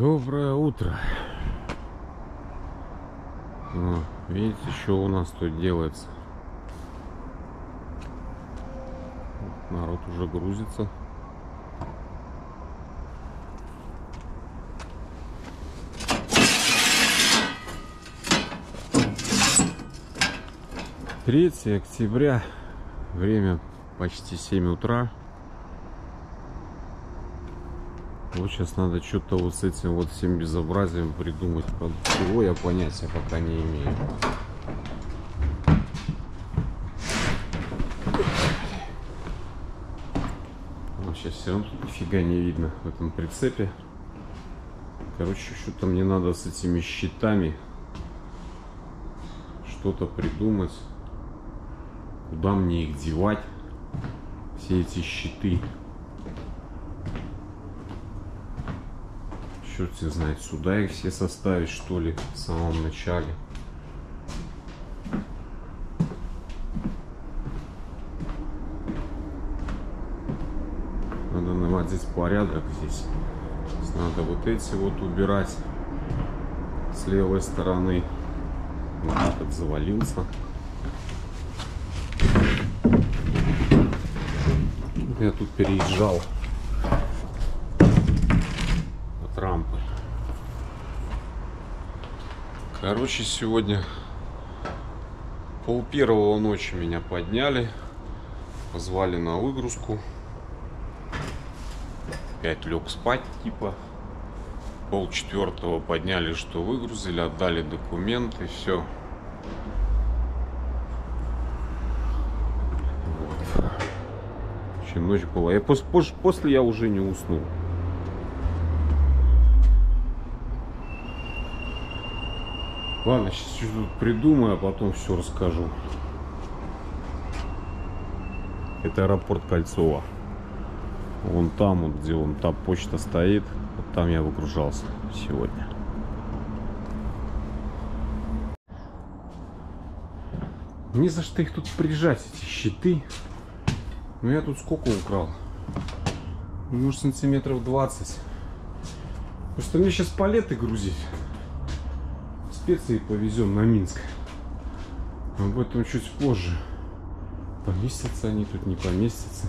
Доброе утро. О, видите, что у нас тут делается? Народ уже грузится. Третье октября. Время почти 7 утра. Вот сейчас надо что-то вот с этим вот всем безобразием придумать. Чего я понятия пока не имею. Вот сейчас все равно тут нифига не видно в этом прицепе. Короче, что-то мне надо с этими щитами что-то придумать. Куда мне их девать? Все эти щиты. Черт их знает, сюда их все составить, что ли, в самом начале. Надо наводить порядок здесь. здесь. Надо вот эти вот убирать с левой стороны. Вот этот завалился. Я тут переезжал. Короче, сегодня пол первого ночи меня подняли, позвали на выгрузку. Опять лег спать, типа. Пол четвертого подняли, что выгрузили, отдали документы, все. Вот. Чем ночь была. Я после, после я уже не уснул. Ладно, сейчас что-то придумаю, а потом все расскажу. Это аэропорт Кольцова. Вон там, вот, где вон та почта стоит, вот там я выгружался сегодня. Не за что их тут прижать, эти щиты. Ну я тут сколько украл? Может сантиметров 20. Просто мне сейчас палеты грузить специи повезем на Минск. Об этом чуть позже. Поместятся они тут, не поместятся.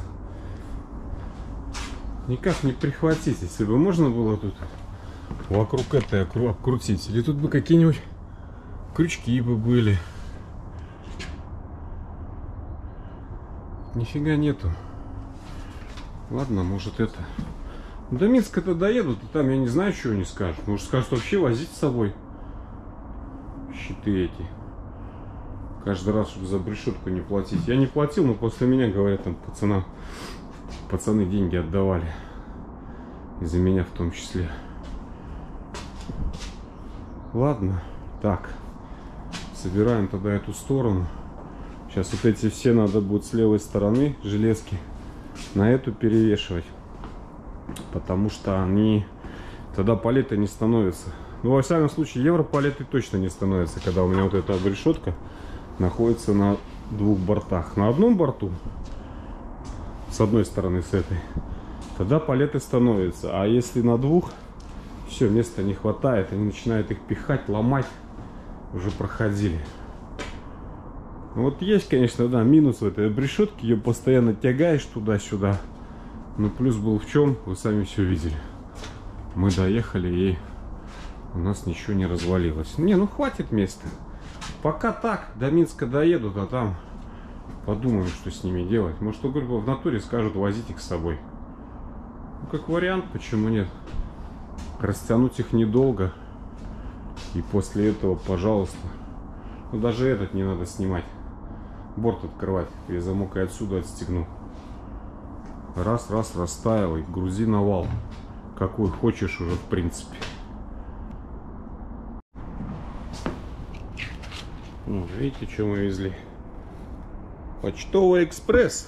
Никак не прихватить, если бы можно было тут вокруг этой обкрутить. Или тут бы какие-нибудь крючки бы были. Нифига нету. Ладно, может это... До Минска-то доедут, и там я не знаю, что они скажут. Может скажут вообще возить с собой щиты эти. Каждый раз, чтобы за брешетку не платить. Я не платил, но после меня, говорят, там пацана, пацаны деньги отдавали. И за меня в том числе. Ладно, так. Собираем тогда эту сторону. Сейчас вот эти все надо будет с левой стороны железки на эту перевешивать. Потому что они тогда палеты не становятся ну, во всяком случае, европалеты точно не становится, когда у меня вот эта решетка находится на двух бортах. На одном борту, с одной стороны, с этой, тогда палеты становятся. А если на двух, все, места не хватает, они начинают их пихать, ломать. Уже проходили. Ну, вот есть, конечно, да, минус в этой решетке. Ее постоянно тягаешь туда-сюда. Но плюс был в чем, вы сами все видели. Мы доехали и у нас ничего не развалилось. Не, ну хватит места. Пока так, до Минска доедут, а там подумаем, что с ними делать. Может, говорю, в натуре скажут возить их с собой. Ну, как вариант, почему нет? Растянуть их недолго. И после этого, пожалуйста. Ну, даже этот не надо снимать. Борт открывать. Я замок и отсюда отстегну. Раз, раз, растаивай. Грузи на вал. Какой хочешь уже, в принципе. Ну, видите, что мы везли? Почтовый экспресс.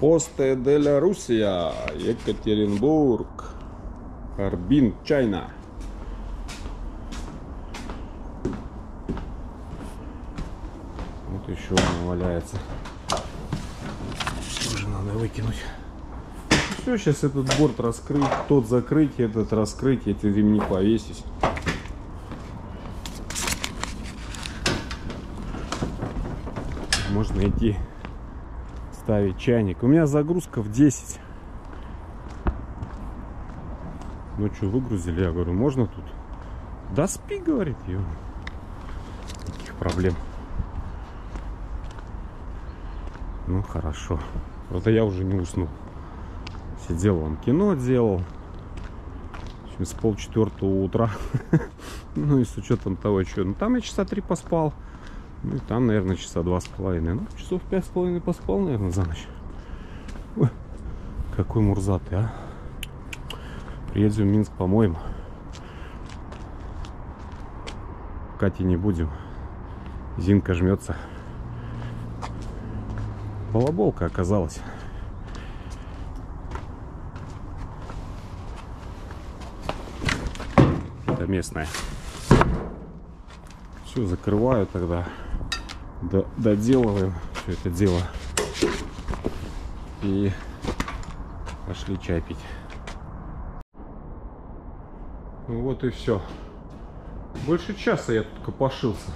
Посте де ла Русия, Екатеринбург, Харбин, Чайна. Вот еще он валяется. Тоже надо выкинуть. все, сейчас этот борт раскрыть, тот закрыть, этот раскрыть, эти ремни повесить. Можно идти ставить чайник. У меня загрузка в 10. Ну что, выгрузили? Я говорю, можно тут? Да спи, говорит, ё. Никаких проблем. Ну, хорошо. Вот я уже не уснул. Сидел он кино делал. В общем, с полчетвертого утра. ну и с учетом того, что... Ну, там я часа три поспал. Ну и там, наверное, часа два с половиной. Ну, часов пять с половиной поспал, наверное, за ночь. Ой, какой мурзатый, а. Приедем в Минск, по-моему. Кати не будем. Зинка жмется. Балаболка оказалась. Это местная. Все, закрываю тогда. До, доделываем все это дело. И пошли чай пить. Ну вот и все. Больше часа я тут копошился.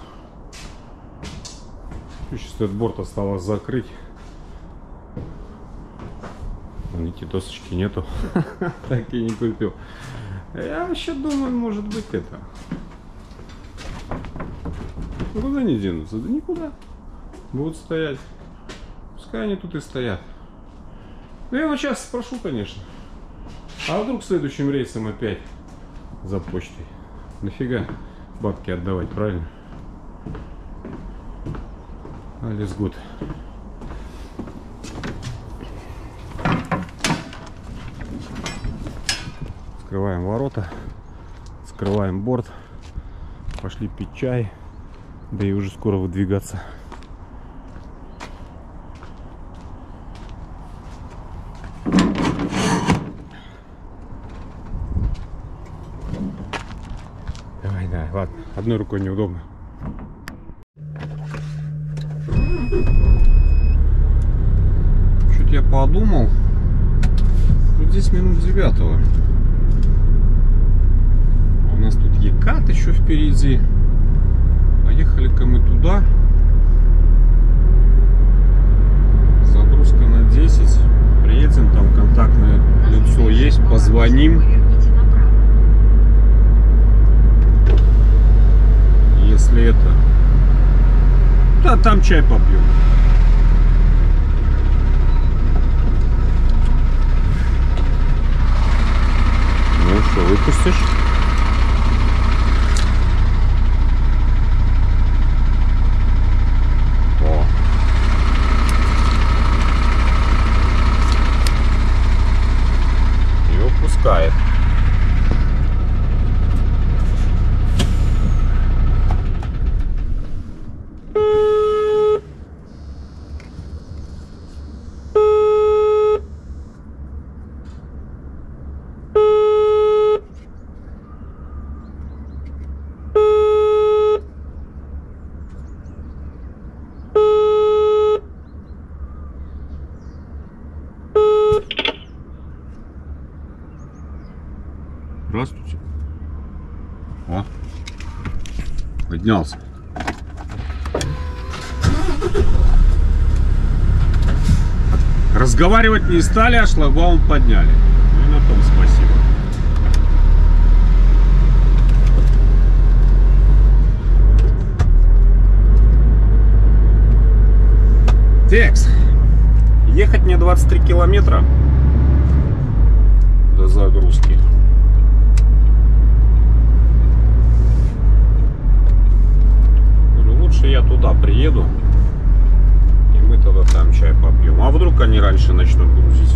Сейчас этот борт осталось закрыть. Видите, досочки нету. так и не купил. Я вообще думаю, может быть это. Ну, куда они денутся? Да никуда. Будут стоять. Пускай они тут и стоят. Ну, я его сейчас спрошу, конечно. А вдруг следующим рейсом опять за почтой? Нафига бабки отдавать, правильно? Алис гуд. Открываем ворота, скрываем борт, пошли пить чай, да и уже скоро выдвигаться. Давай, давай, ладно, одной рукой неудобно. Чуть я подумал, 10 минут девятого. Екат еще впереди. Поехали-ка мы туда. Загрузка на 10. Приедем, там контактное лицо есть, позвоним. Если это... Да, там чай попьем. Ну что, выпустишь? Здравствуйте. О, поднялся. Разговаривать не стали, а шлагбаум подняли. Ну и на том спасибо. Текс. Ехать мне 23 километра до загрузки. Лучше я туда приеду. И мы тогда там чай попьем. А вдруг они раньше начнут грузить?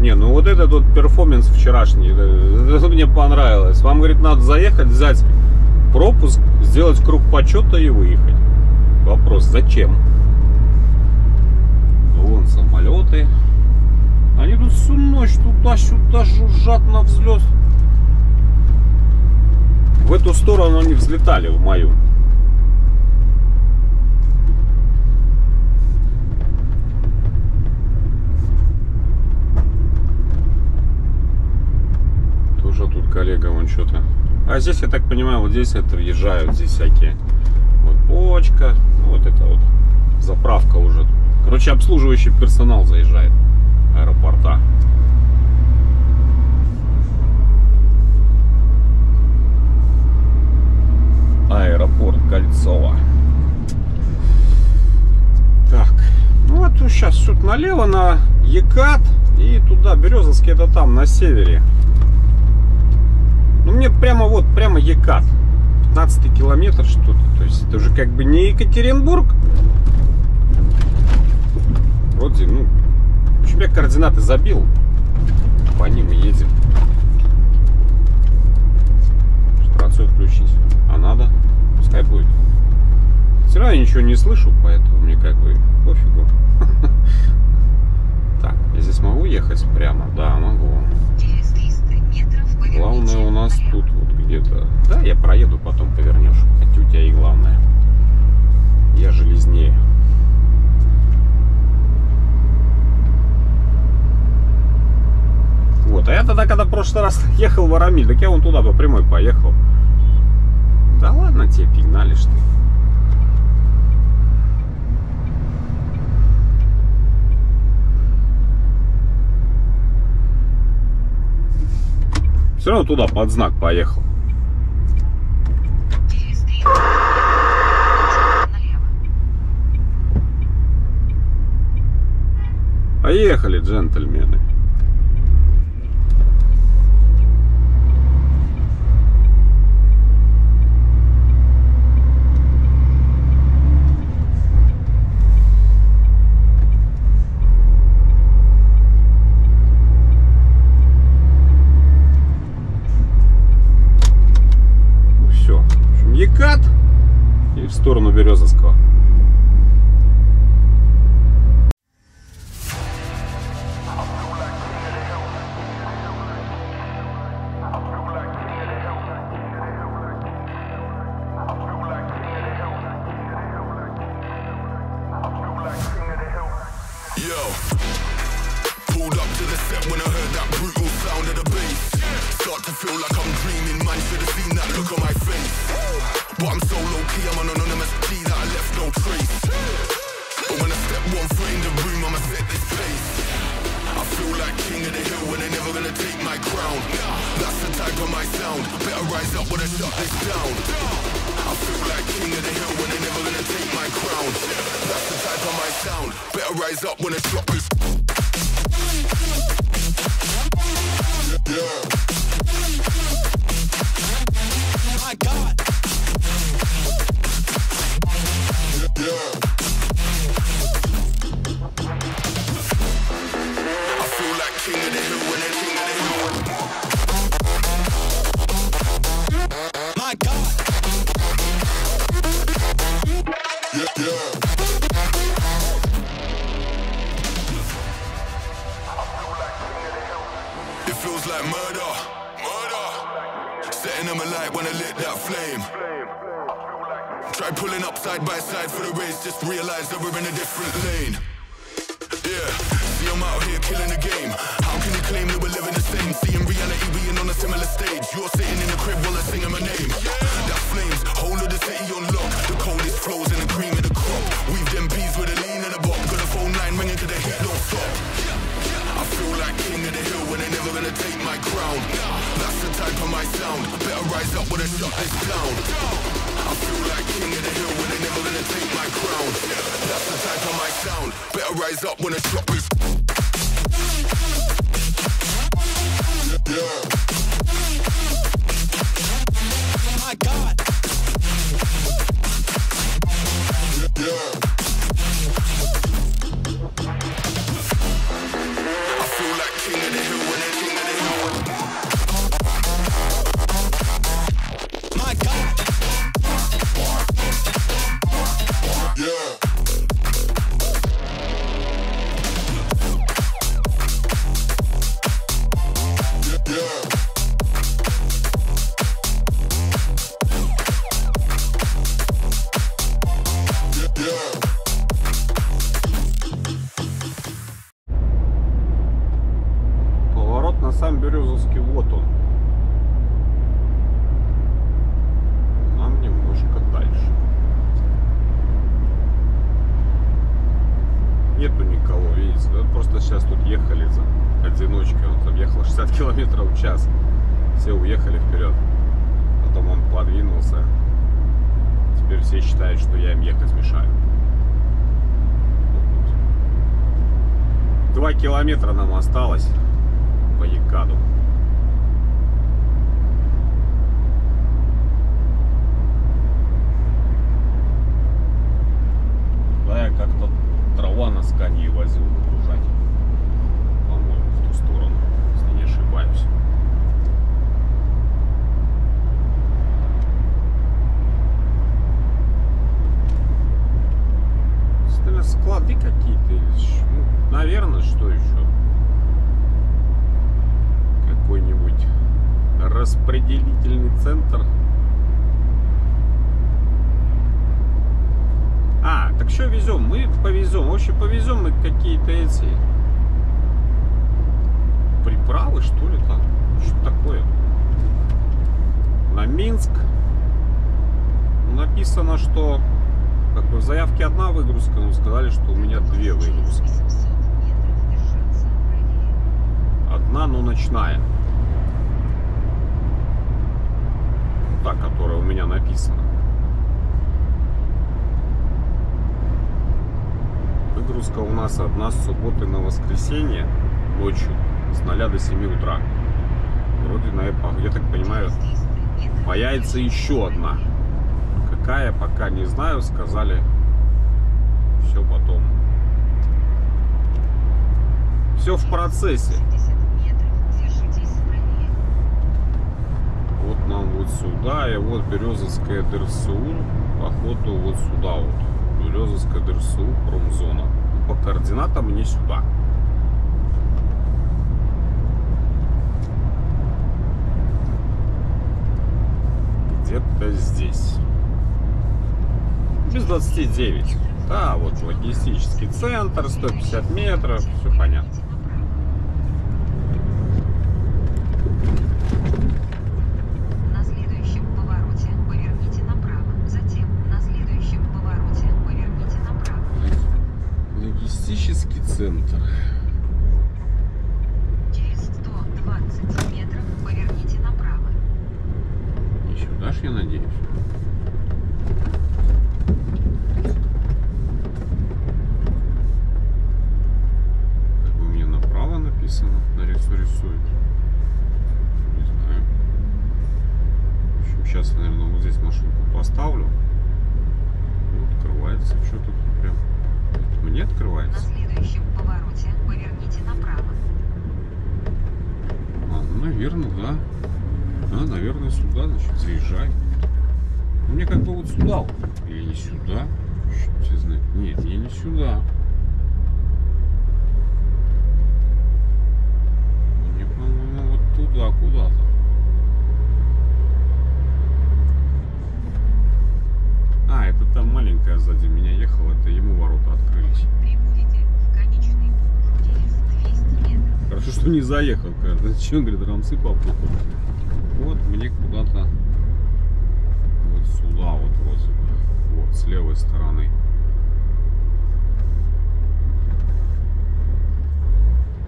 Не, ну вот этот вот перформанс вчерашний, это мне понравилось. Вам, говорит, надо заехать, взять пропуск, сделать круг почета и выехать. Вопрос, зачем? Вон самолеты. Они тут всю ночь туда-сюда жужжат на взлет в эту сторону они взлетали, в мою. Тоже тут коллега, вон что-то. А здесь, я так понимаю, вот здесь это въезжают, здесь всякие. Вот почка, ну, вот это вот заправка уже. Короче, обслуживающий персонал заезжает аэропорта. Кольцово. Так, ну вот сейчас тут налево на Екат и туда, Березовский это там, на севере. Ну мне прямо вот, прямо Екат. 15 километр что-то. То есть это уже как бы не Екатеринбург. Вроде, ну, в общем, я координаты забил. По ним и едем. Рацию включить. А надо. Пускай будет. Все равно я ничего не слышу, поэтому мне как бы пофигу. Так, я здесь могу ехать прямо? Да, могу. Главное у нас тут вот где-то. Да, я проеду, потом повернешь. Хотя у тебя и главное. Я железнее. Вот, а я тогда, когда в прошлый раз ехал в Арамиль, так я вон туда по прямой поехал. Да ладно тебе, пигналишь ты. Все равно туда под знак поехал. Поехали, джентльмены. Ну все. В общем, Екат и в сторону Березовского. Just realize that we're in a different lane. Yeah, see I'm out here killing the game. How can you claim that we're living the same? See in reality being on a similar stage. You're sitting in the crib while I'm singing my name. That flames, whole of the city on lock. The coldest flows and the cream of the crop. We've them bees with a lean and a bop. Got a phone line ringing to the heat don't stop. I feel like king of the hill when they're never gonna take my crown. That's the type of my sound. Better rise up when I shut this down. I feel like king of the hill That's the of my sound. Better rise up when I drop this. Yeah. Повезем. В общем, повезем мы какие-то эти приправы, что ли, там? Что такое? На Минск. Написано, что как бы в заявке одна выгрузка, но сказали, что у меня две выгрузки. Одна, но ночная. Та, которая у меня написана. Выгрузка у нас одна с субботы на воскресенье ночью с 0 до 7 утра. Вроде, на, я так понимаю, появится еще одна. Какая, пока не знаю, сказали все потом. Все в процессе. Вот нам вот сюда, и вот Березовская ДРСУ, походу вот сюда вот. Березовская ДРСУ, промзона. По координатам мне сюда. Где-то здесь. Без 29. Да, вот логистический центр, 150 метров, все понятно. На следующем повороте поверните направо. Затем на следующем повороте поверните направо. Логистический центр. Через 120 метров поверните направо. Не сюда ж, я надеюсь. Как бы мне направо написано, нарису рисует. Не знаю. В общем, сейчас, наверное, вот здесь машинку поставлю. Ну, открывается что-то тут прям. Это Мне На открывается. следующем повороте поверните направо. А, ну, наверное, да. А, наверное, сюда, значит, заезжай. Ну, Мне как бы вот сюда вот. Или не сюда. Черт его знает. Нет, я не сюда. Мне, по-моему, вот туда, куда-то. А, это там маленькая сзади меня ехала, это ему ворота открылись. Прибудете в конечный пункт через 200 метров. Хорошо, что не заехал, когда зачем, говорит, рамсы попутал. Вот мне куда-то вот сюда вот вроде. Вот, с левой стороны.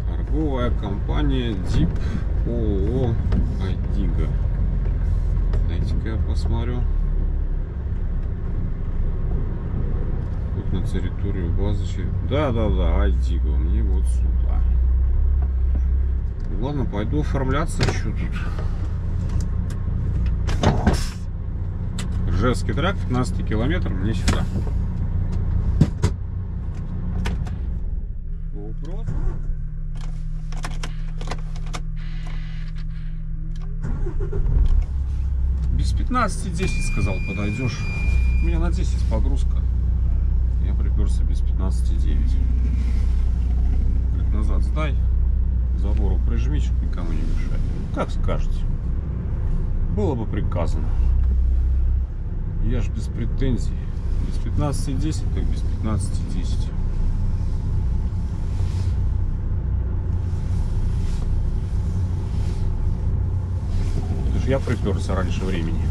Торговая компания ДИП ООО Айдига. Дайте-ка я посмотрю. Вот на территорию базы. Да, да, да, Айдига. Мне вот сюда. Ладно, пойду оформляться. Что тут? Ржевский тракт, 15 километр, мне сюда. Без 15-10 сказал, подойдешь. У меня на 10 погрузка. Я приперся без 15-9. Говорит, назад сдай. Забору прижми, чтобы никому не мешать. Ну, Как скажете. Было бы приказано. Я ж без претензий. Без 15.10, так без 15.10. Это ж я приперся раньше времени.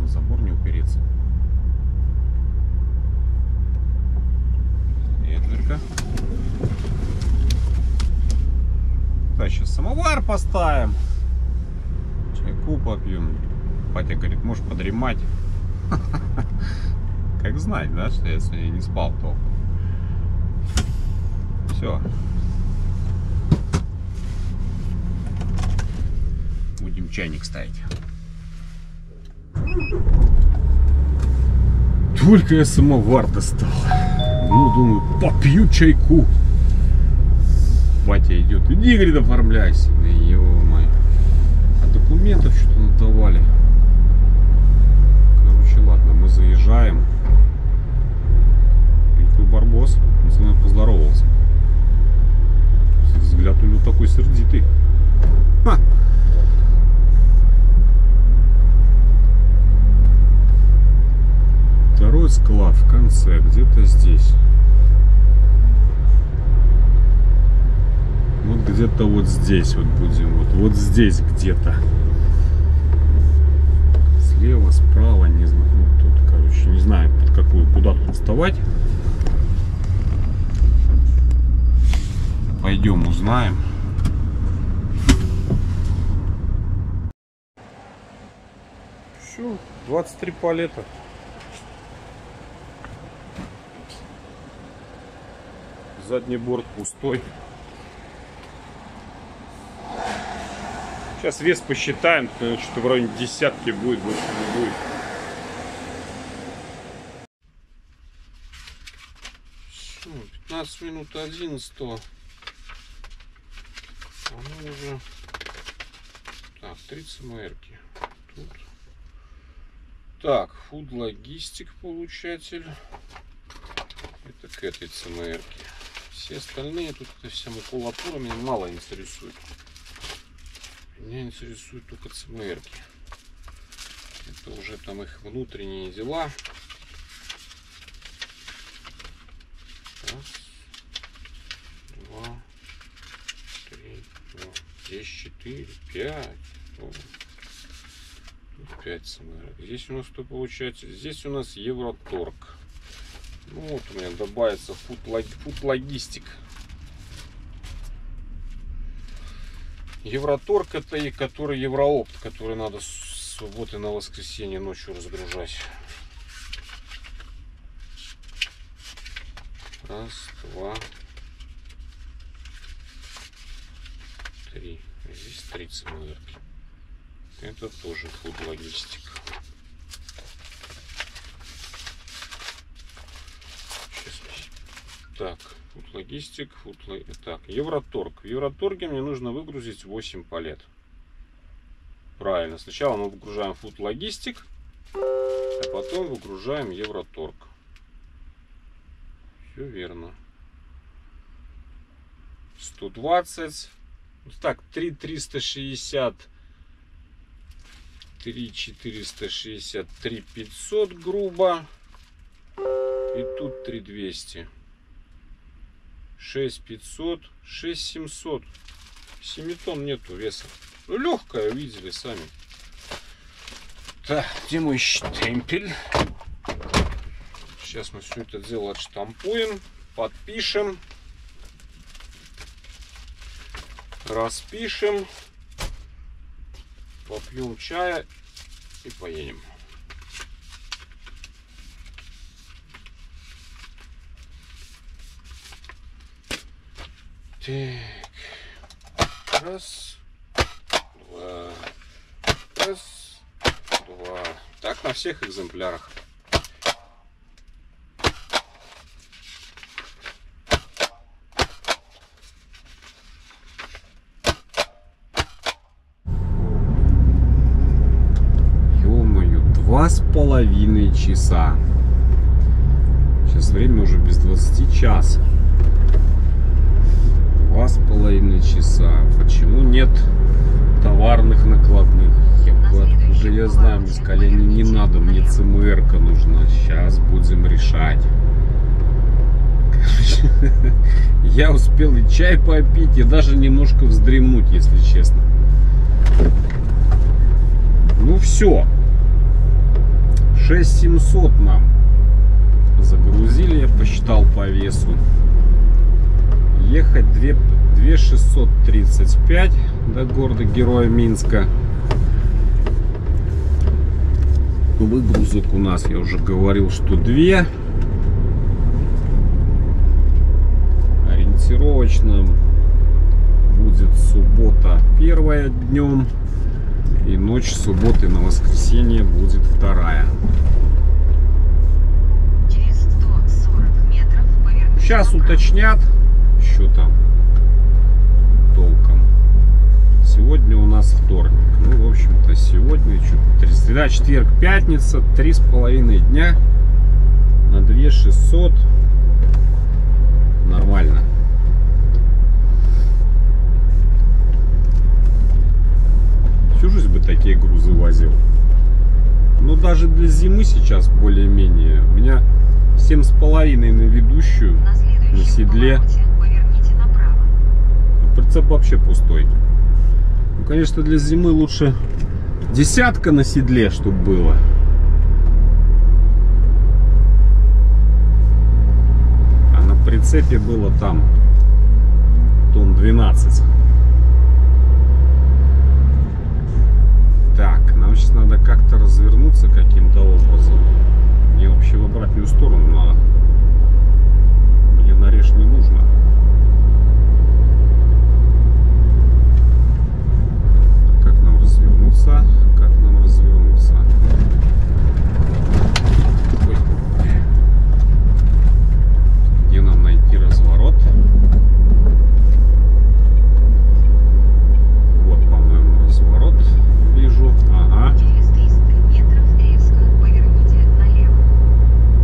На забор не упереться. Давай сейчас самовар поставим. Чайку попьем. Батя подремать. Как знать, да, что я сегодня не спал толком. Все. Будем чайник ставить. Только я самовар достал. Ну, думаю, попью чайку. Батя идет. Иди, говорит, оформляйся. Да ё-моё. А документов что-то надавали. Заезжаем. И какой барбос. Со мной поздоровался. Взгляд у него такой сердитый. Ха. Второй склад в конце, где-то здесь. Вот где-то вот здесь вот будем. Вот, вот здесь где-то. Слева, справа, не короче, не знаю, под какую, куда тут вставать. Пойдем узнаем. Все, 23 палета. Задний борт пустой. Сейчас вес посчитаем, что-то в районе десятки будет, больше не будет. Все, 15 минут 11 Оно уже... Так, 3 ЦМРки. Тут. Так, Food Logistic получатель. Это к этой ЦМРке. Все остальные, тут эта вся макулатура меня мало интересует. Меня интересуют только ЦМРки. Это уже там их внутренние дела. Раз, два, три, ну, здесь четыре, пять. О, пять ЦМРок. Здесь у нас что получается? Здесь у нас Евроторг. Ну вот у меня добавится фуд, фуд логистик. Евроторг это и который Евроопт, который надо с субботы на воскресенье ночью разгружать. Раз, два, три. Здесь три ЦМРки. Это тоже фуд логистик. Так, фуд логистик, фуд Так, Евроторг. В Евроторге мне нужно выгрузить 8 палет. Правильно. Сначала мы выгружаем фуд логистик, а потом выгружаем Евроторг. Все верно. 120. Так, 3 360. 3 460, 3 500 грубо. И тут 3 200. 6 500, 6 700. 7 тонн нету веса. Ну, легкая, видели сами. Так, где мой штемпель? Сейчас мы все это дело отштампуем, подпишем, распишем, попьем чая и поедем. Так. Раз, два. Раз, два. Так на всех экземплярах. Половиной часа. Сейчас время уже без 20 час. Два с половиной часа. Почему нет товарных накладных? Я, откуда я знаю, мне сказали, не, не надо, мне ЦМР нужна. Сейчас будем решать. Короче, я успел и чай попить, и даже немножко вздремнуть, если честно. Ну все. 6700 нам загрузили, я посчитал по весу. Ехать 2, 2635 до города Героя Минска. Выгрузок у нас, я уже говорил, что две. Ориентировочно будет суббота первая днем. И ночь субботы на воскресенье будет вторая. Через 140 метров поверните Сейчас уточнят, что там толком. Сегодня у нас вторник. Ну, в общем-то, сегодня что, три- среда, четверг, пятница, три с половиной дня на 2 600. Нормально. Всю жизнь бы такие грузы возил. Но даже для зимы сейчас более-менее. У меня семь с половиной на ведущую. На на седле. направо. Прицеп вообще пустой. Ну, конечно, для зимы лучше десятка на седле, чтобы было. А на прицепе было там тонн 12. Сейчас надо как-то развернуться каким-то образом. Мне вообще в обратную сторону надо. Мне нарежь не нужно. Как нам развернуться? Как нам развернуться? Ой. Где нам найти разворот? Вот, по-моему, разворот. Вижу. Ага. Через 300 метров резко поверните налево.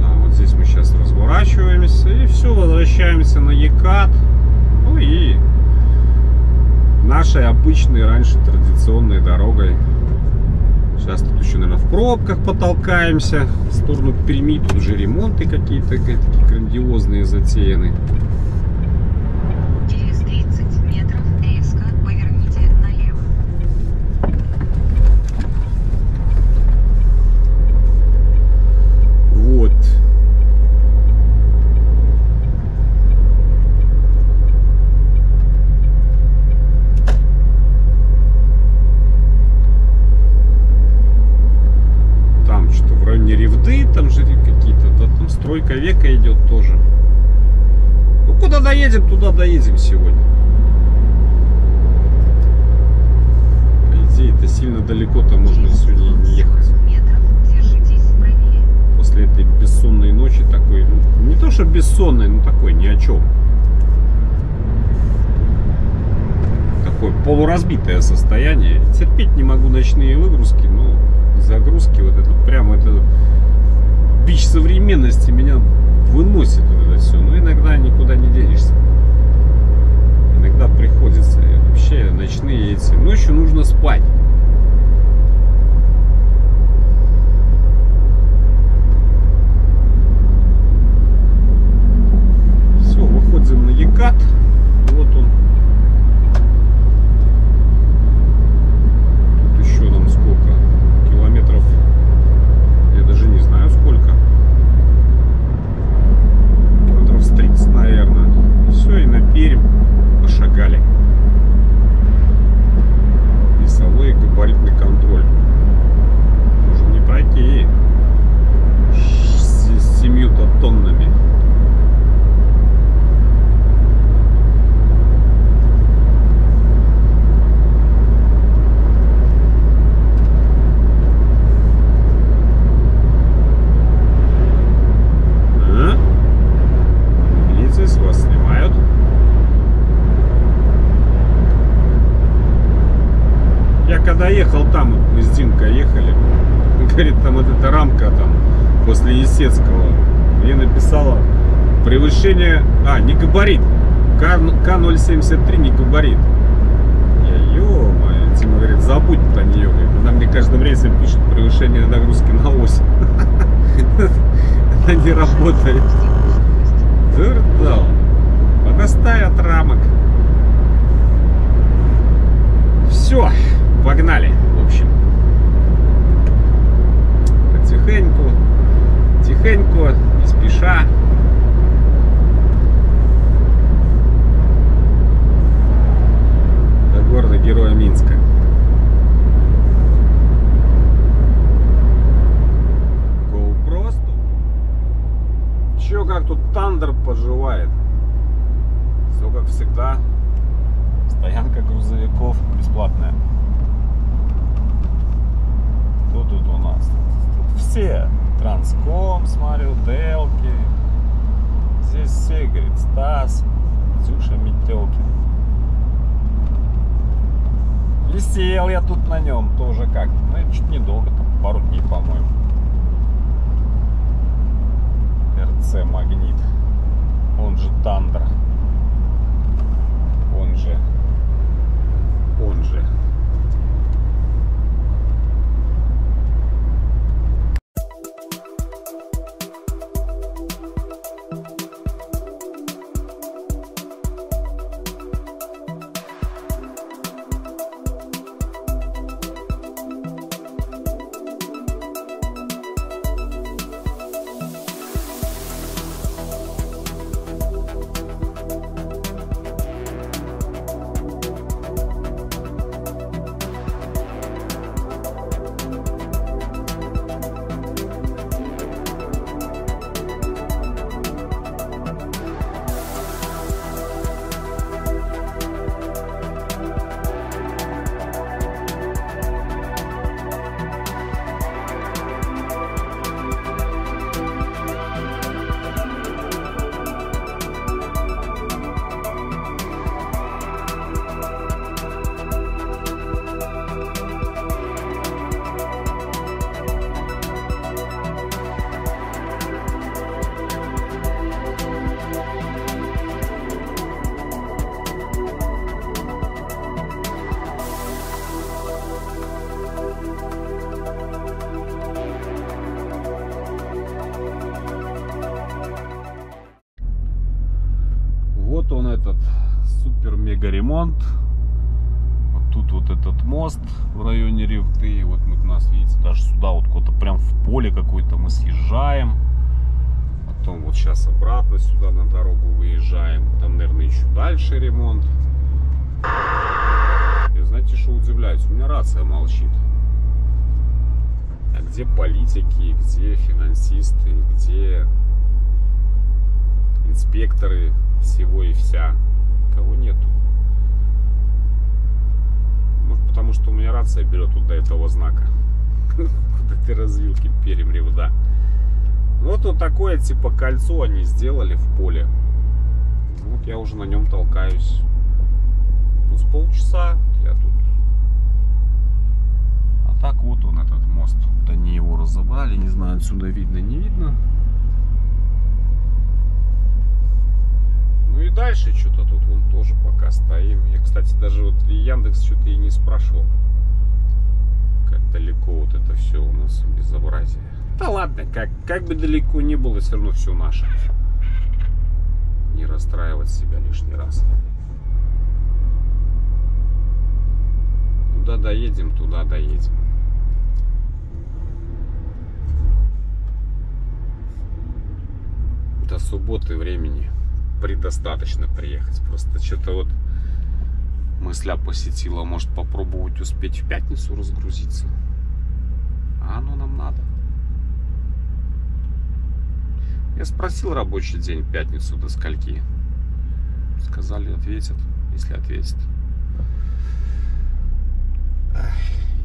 Да, вот здесь мы сейчас разворачиваемся и все, возвращаемся на Екат. Ну и нашей обычной раньше традиционной дорогой. Сейчас тут еще, наверное, в пробках потолкаемся в сторону Перми. Тут уже ремонты какие-то такие грандиозные затеяны. Через 30 метров резко поверните налево. Вот. Там что, в районе Ревды, там же какие-то, да, там стройка века идет тоже. Ну, куда доедем, туда доедем сегодня. По идее, это сильно далеко-то можно Через сегодня не ехать 140 метров держитесь правее. после этой бессонной ночи такой, ну, не то что бессонной, но такой ни о чем. Такое полуразбитое состояние. Терпеть не могу ночные выгрузки, но загрузки вот это прям это бич современности меня выносит все. Но иногда никуда не денешься. Иногда приходится. И Вообще ночные эти. Ночью нужно спать. Все, выходим на Екат. Вот он. Тут еще нам сколько? Километров. Я даже не знаю сколько. Километров с 30, наверное. Все, и на Пермь пошагали. Весовой и габаритный контроль. Можем не пройти с с семью-то тоннами. А? Милиция с вас снимают. Я когда ехал там, вот мы с Димкой ехали, говорит, там вот эта рамка там после Есецкого, мне написала превышение, а, не габарит, К, К073 не габарит. Я, ё-моё, Дима говорит, забудь про нее, она мне каждым рейсом пишет превышение нагрузки на ось. Она не работает. Дурдал. Подостай от рамок. Все, погнали, в общем. Потихоньку, тихоньку, не спеша. города Героя Минска. GoPro. Че как тут Тандер поживает? Все как всегда. Стоянка грузовиков бесплатная. Кто тут у нас? Тут все. Транском, смотрю, Делки. Здесь все, говорит, Стас, Зюша, Метелкин. И сел я тут на нем тоже как-то. Ну, это чуть недолго, там пару дней, по-моему. РЦ Магнит. Он же Тандра. Он же. Он же. Еще дальше ремонт. И знаете, что удивляюсь? У меня рация молчит. А где политики, где финансисты, где инспекторы всего и вся. Кого нету. Может, потому что у меня рация берет вот до этого знака. Куда ты развилки Перем Ревда. Вот вот такое типа кольцо они сделали в поле. Вот я уже на нем толкаюсь. Ну, с полчаса я тут. А так вот он этот мост. Вот они его разобрали. Не знаю, отсюда видно, не видно. Ну и дальше что-то тут вон тоже пока стоим. Я, кстати, даже вот Яндекс что-то и не спрашивал. Как далеко вот это все у нас безобразие. Да ладно, как, как бы далеко ни было, все равно все наше. Не расстраивать себя лишний раз. Куда доедем, туда доедем. До субботы времени предостаточно приехать. Просто что-то вот мысля посетила, может попробовать успеть в пятницу разгрузиться. А оно нам надо. Я спросил рабочий день в пятницу до скольки. Сказали, ответят, если ответят.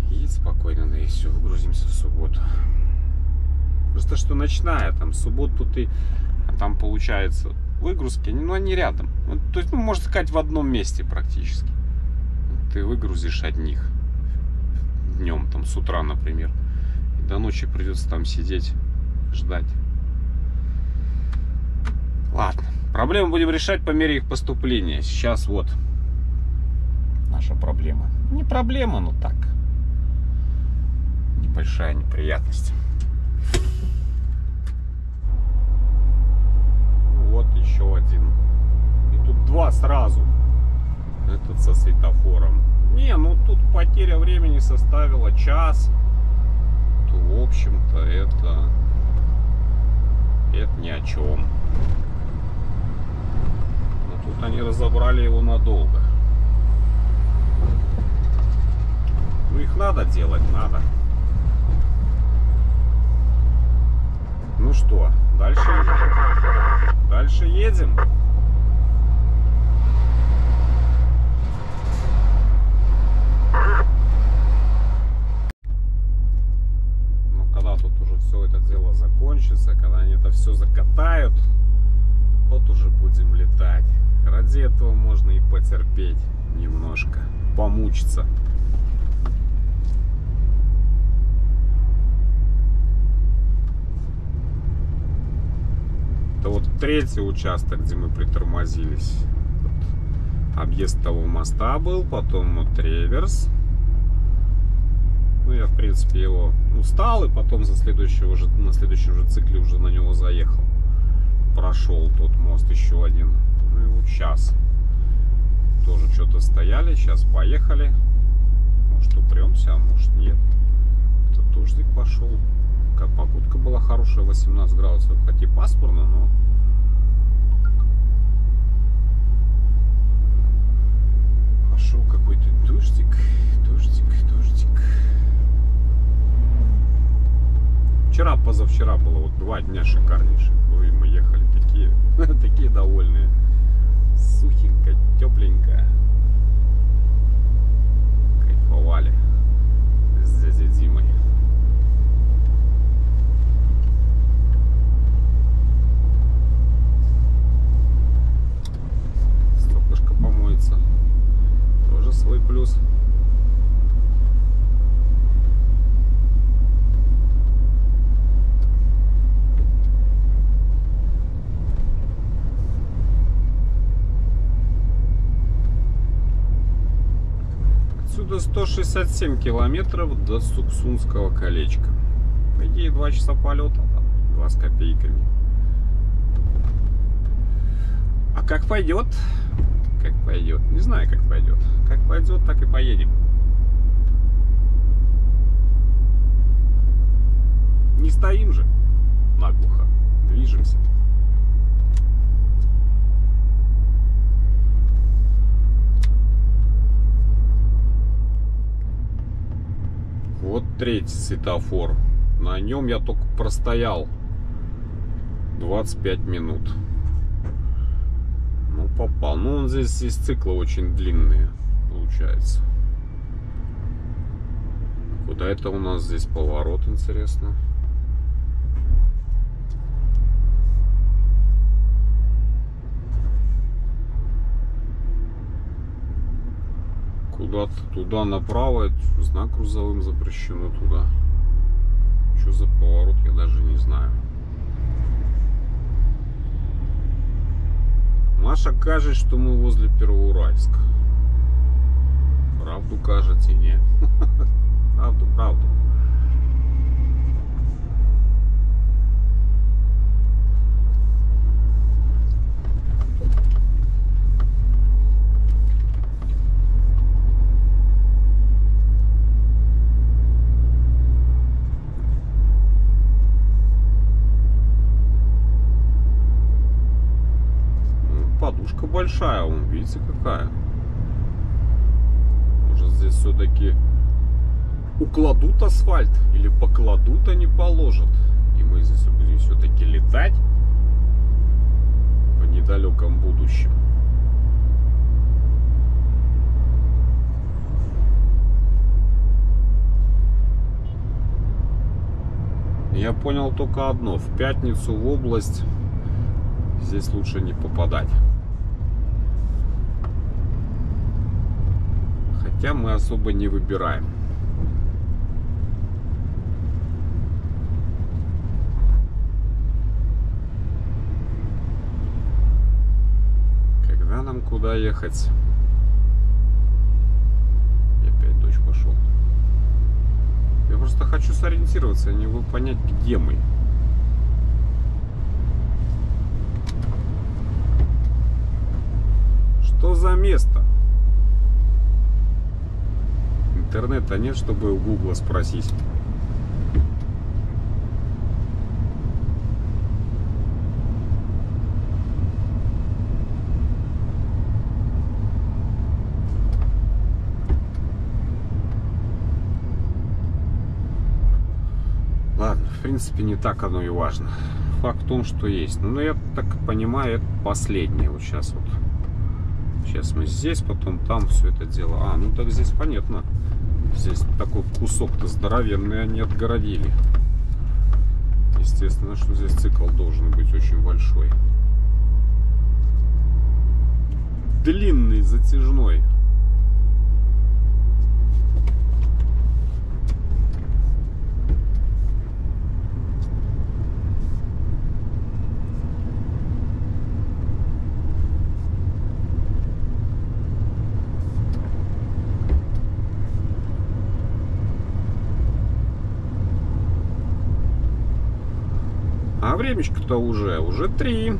Едь спокойно, и все, выгрузимся в субботу. Просто что ночная, там, субботу ты, а там получается выгрузки, ну они рядом. Ну, то есть, ну, можно сказать, в одном месте практически. Ты выгрузишь одних днем, там, с утра, например. И до ночи придется там сидеть, ждать. Ладно. Проблемы будем решать по мере их поступления. Сейчас вот наша проблема. Не проблема, но так. Небольшая неприятность. Вот еще один. И тут два сразу. Этот со светофором. Не, ну тут потеря времени составила час. То, в общем-то, это... Это ни о чем. Тут они разобрали его надолго. Ну их надо делать, надо. Ну что, дальше, дальше едем. Ну, когда тут уже все это дело закончится, когда они это все закатают, вот уже будем летать. Ради этого можно и потерпеть немножко, помучиться. Это вот третий участок, где мы притормозились. Объезд того моста был, потом вот реверс. Ну, я, в принципе, его устал, и потом за следующего уже, на следующем же цикле уже на него заехал. Прошел тот мост еще один. Ну и вот сейчас. Тоже что-то стояли, сейчас поехали. Может упремся, а может нет. Это дождик пошел. Как погодка была хорошая, 18 градусов. Хоть и пасмурно, но... Пошел какой-то дождик, дождик, дождик. Вчера, позавчера было вот два дня шикарнейших. Ой, мы ехали такие, такие довольные. Сухенько, тепленько. 67 километров до Суксунского колечка. По идее, 2 часа полета, там, 2 с копейками. А как пойдет? Как пойдет? Не знаю, как пойдет. Как пойдет, так и поедем. Не стоим же наглухо, движемся. Вот третий светофор. На нем я только простоял 25 минут. Ну, попал. Ну, он здесь, здесь циклы очень длинные, получается. Куда это у нас здесь поворот, интересно? Куда-то туда направо, знак грузовым запрещено туда. Что за поворот, я даже не знаю. Маша кажет, что мы возле Первоуральска. Правду кажете, не? Правду, правду. Ну, Подушка большая, вон, видите, какая. Может, здесь все-таки укладут асфальт или покладут, а не положат. И мы здесь будем все-таки летать в недалеком будущем. Я понял только одно. В пятницу в область здесь лучше не попадать. Хотя мы особо не выбираем. Когда нам куда ехать? И опять дождь пошел. Я просто хочу сориентироваться, я не могу понять, где мы. Что за место? Интернета нет, чтобы у Гугла спросить. Ладно, в принципе, не так оно и важно. факт в том, что есть. Ну, я так понимаю, это последнее вот сейчас вот. Сейчас мы здесь, потом там все это дело. А, ну так здесь понятно. Здесь такой кусок-то здоровенный они отгородили. Естественно, что здесь цикл должен быть очень большой. Длинный, затяжной. А времечко-то уже, уже три.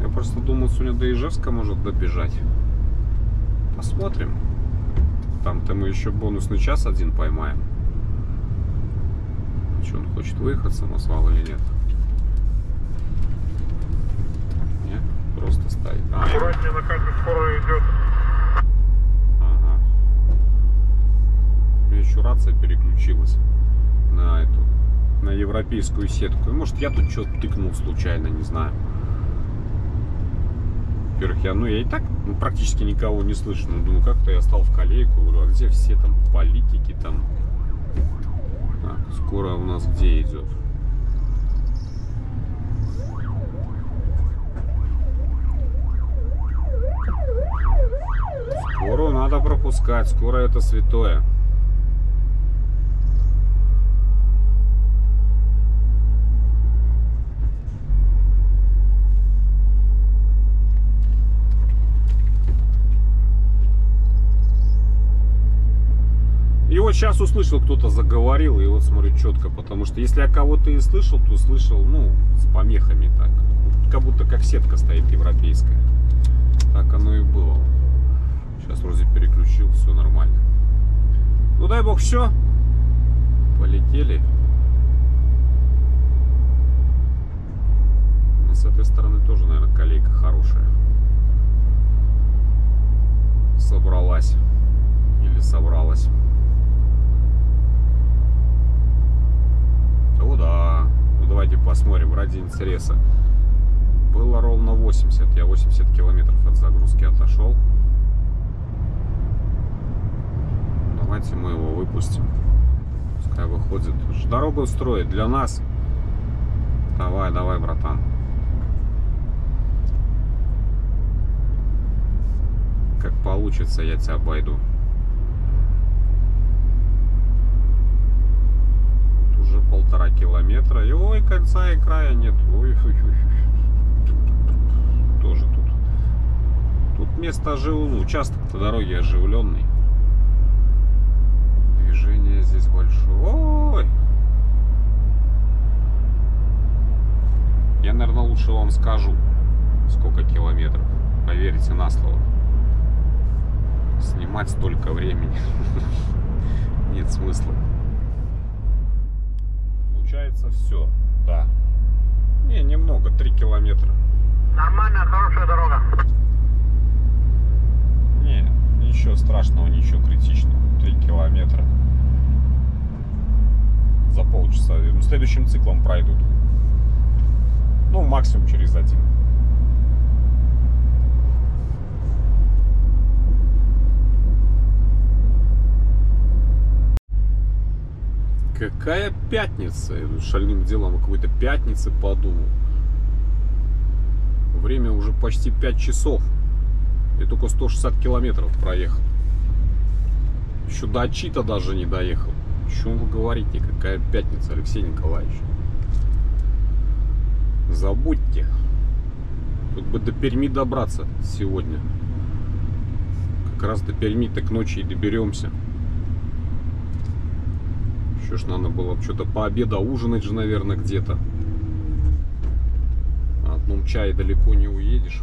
Я просто думал, сегодня до Ижевска может добежать. Посмотрим. Там-то мы еще бонусный час один поймаем. Что, он хочет выехать самосвал или нет? Нет, просто стоит. А, Аккуратнее на каждой скорой идет. Ага. У меня еще рация переключилась на эту, на европейскую сетку. И может я тут что-то тыкнул случайно, не знаю. Во-первых, я, ну, я и так ну, практически никого не слышу. Ну, думаю, как-то я стал в колейку. Говорю, а где все там политики там? Так, скоро у нас где идет? Скоро надо пропускать, скоро это святое. И вот сейчас услышал, кто-то заговорил, и вот смотрю четко, потому что если я кого-то и слышал, то слышал, ну, с помехами так. Как будто как сетка стоит европейская. Так оно и было. Сейчас вроде переключил, все нормально. Ну дай бог все. Полетели. Но с этой стороны тоже, наверное, колейка хорошая. Собралась. Или собралась. О, да. Ну, давайте посмотрим ради интереса. Было ровно 80. Я 80 километров от загрузки отошел. Давайте мы его выпустим. Пускай выходит. Дорогу строит для нас. Давай, давай, братан. Как получится, я тебя обойду. Тут уже полтора километра. И ой, конца и края нет. Ой, ой, ой. Тоже тут. Тут место оживленное. Участок-то дороги оживленный. Движение здесь большое. Ой! Я, наверное, лучше вам скажу, сколько километров. Поверьте на слово. Снимать столько времени. Нет смысла. Получается все. Да. Не, немного, 3 километра. Нормальная, хорошая дорога. Не, ничего страшного, ничего критичного. 3 километра. За полчаса. Следующим циклом пройдут. Ну, максимум через один. Какая пятница? Я шальным делом о какой-то пятнице подумал. Время уже почти 5 часов. Я только 160 километров проехал. Еще до Ачита даже не доехал. О чем вы говорите? Какая пятница, Алексей Николаевич? Забудьте. Тут бы до Перми добраться сегодня. Как раз до Перми-то к ночи и доберемся. Еще ж надо было что-то по обеду ужинать же, наверное, где-то. На одном чае далеко не уедешь.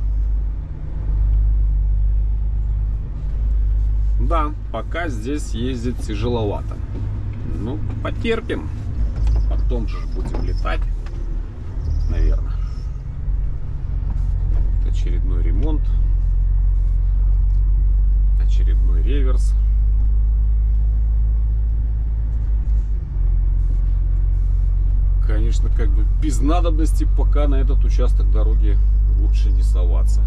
Да, пока здесь ездить тяжеловато. Ну, потерпим. Потом же будем летать, наверное. Это очередной ремонт. Очередной реверс. Конечно, как бы без надобности пока на этот участок дороги лучше не соваться.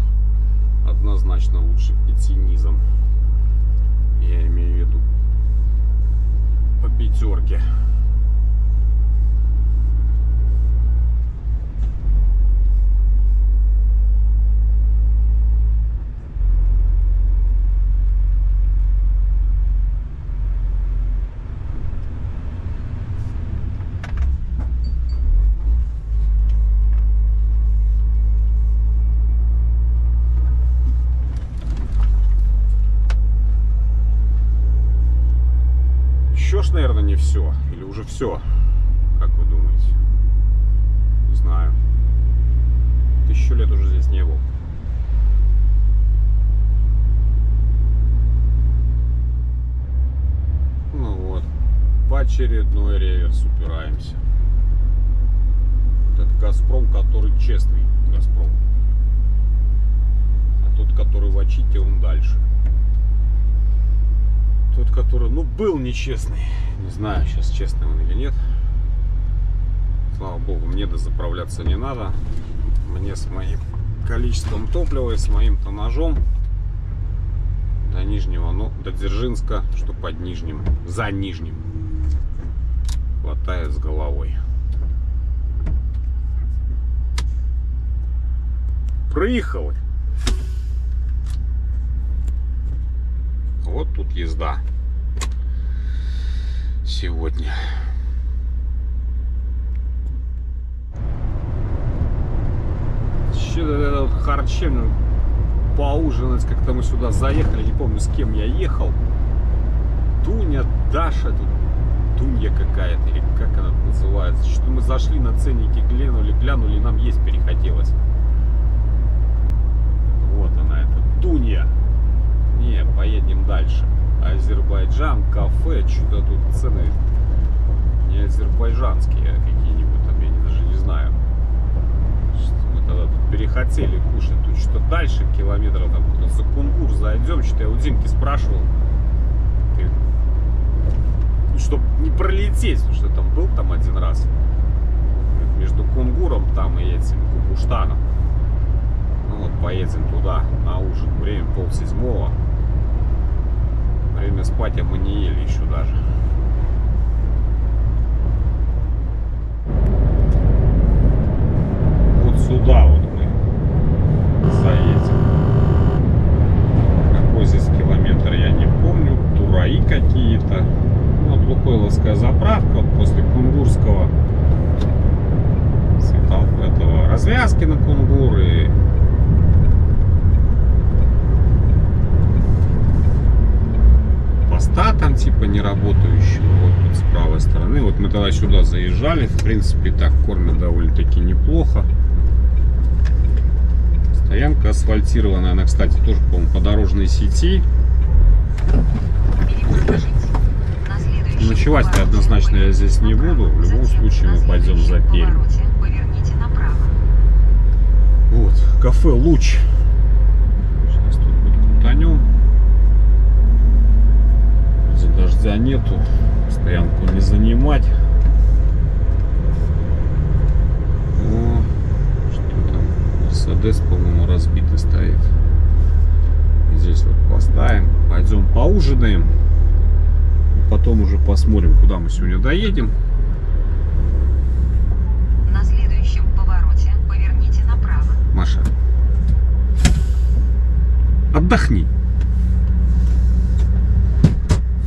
Однозначно лучше идти низом. Я имею в виду по пятерке. Еще ж, наверное, не все. Или уже все. Как вы думаете? Не знаю. Тысячу лет уже здесь не был. Ну вот. В очередной реверс упираемся. Вот это Газпром, который честный Газпром. А тот, который в Ачите, он дальше. Тот, который, ну, был нечестный. Не знаю, сейчас честный он или нет. Слава богу, мне дозаправляться не надо. Мне с моим количеством топлива и с моим тоннажом до Нижнего, ну, до Дзержинска, что под Нижним, за Нижним, хватает с головой. Проехали. Вот тут езда сегодня. Что-то харчевня поужинать, как-то мы сюда заехали, не помню с кем я ехал. Дуня, Даша, тут Дунья какая-то, или как она называется. Что мы зашли на ценники, глянули, глянули, нам есть перехотелось. Вот она, это Дунья. Не, поедем дальше. Азербайджан, кафе, что-то тут цены не азербайджанские, а какие-нибудь там, я даже не знаю. Мы тогда тут перехотели кушать. Тут что дальше километров там куда за Кунгур зайдем. Что-то я у Димки спрашивал. Ну, чтоб не пролететь, потому что там был там один раз. Между Кунгуром там и этим Кукуштаном. Ну вот поедем туда на ужин. Время пол седьмого. Время спать, а мы не ели еще даже. Вот сюда вот мы заедем. Какой здесь километр, я не помню. Тураи какие-то. Ну, Вот Лукойловская заправка вот после Кунгурского. Светов этого развязки на Кунгуры. поста там типа не работающего вот тут с правой стороны вот мы тогда заезжали в принципе так кормят довольно-таки неплохо. Стоянка асфальтированная она кстати тоже по-моему по дорожной сети. Ночевать-то однозначно я здесь не буду. В любом случае мы пойдем за Пермь. вот кафе луч сейчас тут вот крутанем дождя нету. Стоянку не занимать О, что там Мерседес, по-моему, разбитый стоит. Здесь вот поставим. Пойдем поужинаем. Потом уже посмотрим, куда мы сегодня доедем. На следующем повороте поверните направо. Маша, отдохни.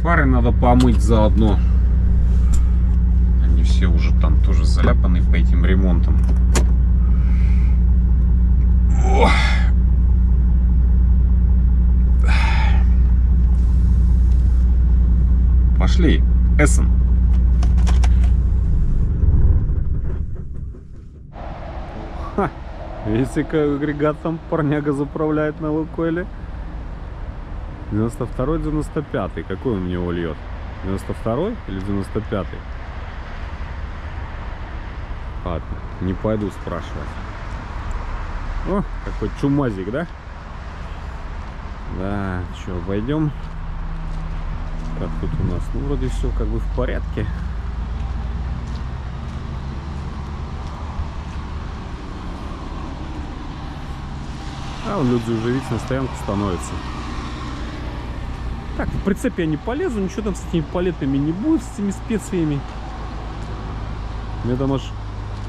Фары надо помыть заодно. Они все уже там тоже заляпаны по этим ремонтам. Пошли, Эссен. Ха, видите, как там парняга заправляет на Лукойле? 92 95 Какой он в него льет? 92 или 95 Ладно, не пойду спрашивать. О, какой чумазик, да? Да, что, обойдем? Как тут у нас? Ну, вроде все как бы в порядке. А люди уже, видите, на стоянку становится. Так, в прицепе я не полезу, ничего там с этими палетами не будет, с этими специями. Мне меня там аж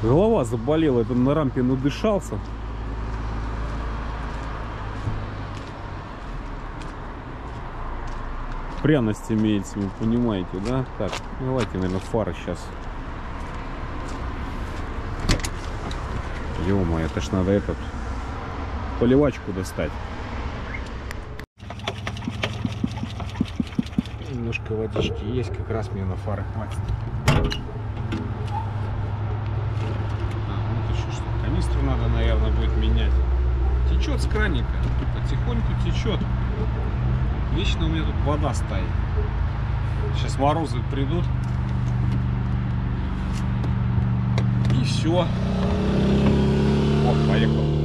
голова заболела, я там на рампе надышался. Пряность имеется, вы понимаете, да? Так, давайте, наверное, фары сейчас. Ё-моё, это ж надо этот поливачку достать. Немножко водички есть, как раз мне на фары хватит. А, вот еще что. Канистру надо, наверное, будет менять. Течет с краника. Потихоньку течет. Вечно у меня тут вода стоит. Сейчас морозы придут. И все. Вот, поехал.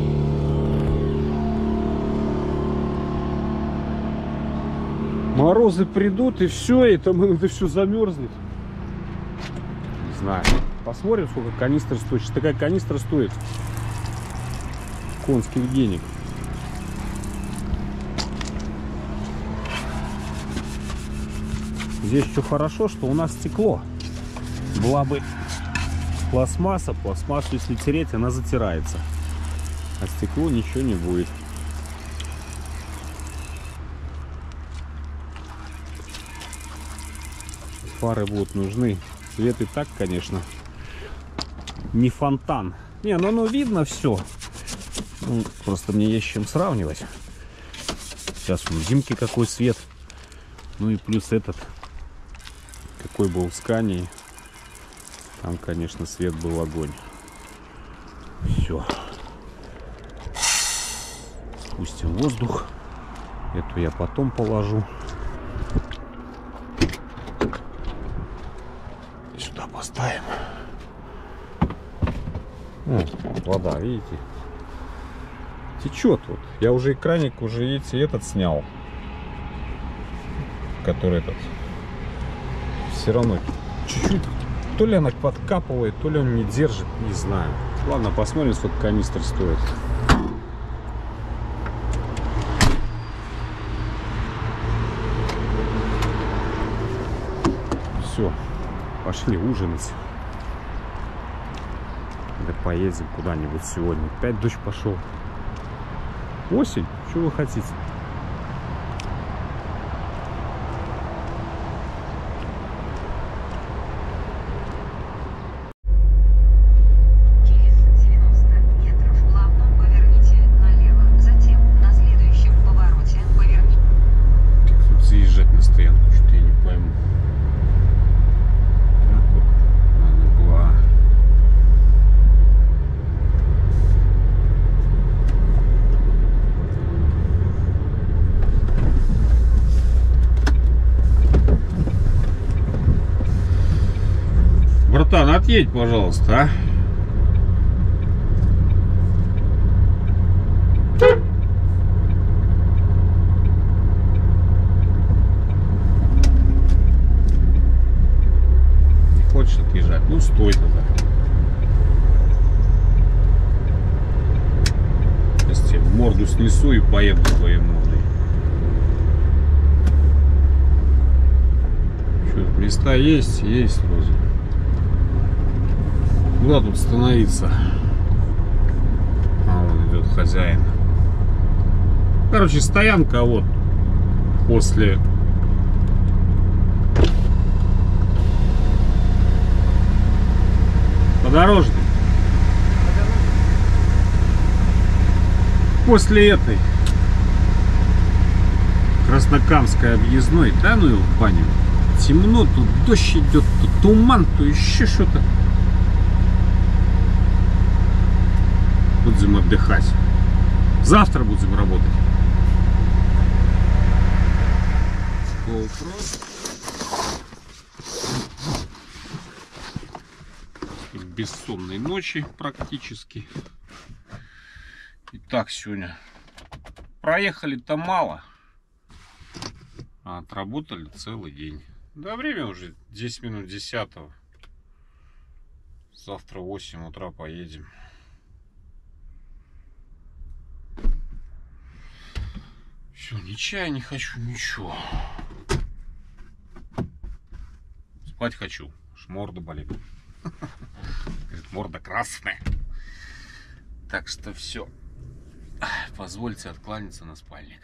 Морозы придут и все, и там это все замерзнет. Не знаю. Посмотрим, сколько канистр стоит. Сейчас такая канистра стоит. Конских денег. Здесь еще хорошо, что у нас стекло. Была бы пластмасса, пластмассу если тереть, она затирается. А стекло ничего не будет. Фары будут нужны. Свет и так, конечно, не фонтан. Не, ну, ну видно все. Ну, просто мне есть с чем сравнивать. Сейчас у зимки какой свет. Ну и плюс этот, какой был в скании. Там, конечно, свет был огонь. Все. Спустим воздух. Эту я потом положу. И сюда поставим. О, вода, видите? Течет вот. Я уже экраник, уже, видите, этот снял. Который этот. Все равно чуть-чуть то ли она подкапывает, то ли он не держит, не знаю. Ладно, посмотрим, сколько канистр стоит. Все, пошли ужинать. Да поедем куда-нибудь сегодня. Опять дождь пошел. Осень, что вы хотите? Через 90 метров плавно поверните налево. Затем на следующем повороте поверните Как тут заезжать на стоянку, что-то я не пойму. Так вот надо было. Отъедь, пожалуйста, а? Не хочешь отъезжать? Ну, стой тогда. Сейчас тебе морду снесу и поеду твоей мордой. Что, места есть? Есть вроде. Куда тут становиться? А, вон идет хозяин. Короче, стоянка вот после подорожный. После этой Краснокамской объездной, да ну его в баню. Темно, тут дождь идет, тут туман, то еще что-то. Будем отдыхать. Завтра будем работать. GoPro. бессонной ночи практически. И так сегодня проехали-то мало, а отработали целый день. Да, время уже 10 минут 10. Завтра в 8 утра поедем. Все, ни чая не хочу, ничего. Спать хочу. Аж морда болит. Морда красная. Так что все. Позвольте откланяться на спальник.